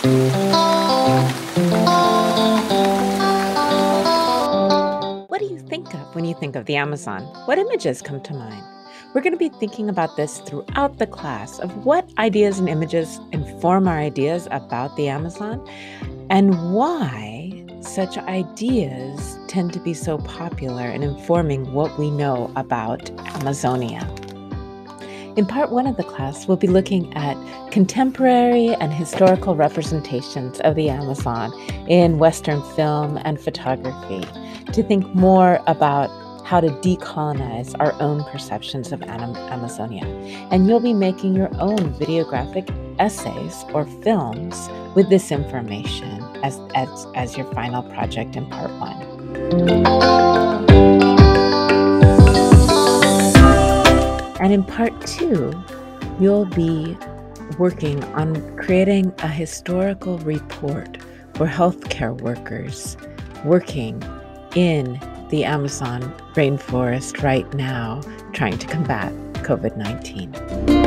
What do you think of when you think of the Amazon? What images come to mind? We're going to be thinking about this throughout the class of what ideas and images inform our ideas about the Amazon and why such ideas tend to be so popular in informing what we know about Amazonia. In part one of the class, we'll be looking at contemporary and historical representations of the Amazon in Western film and photography to think more about how to decolonize our own perceptions of Amazonia. And you'll be making your own videographic essays or films with this information as, as, as your final project in part one. And in part two, you'll be working on creating a historical report for healthcare workers working in the Amazon rainforest right now trying to combat COVID 19.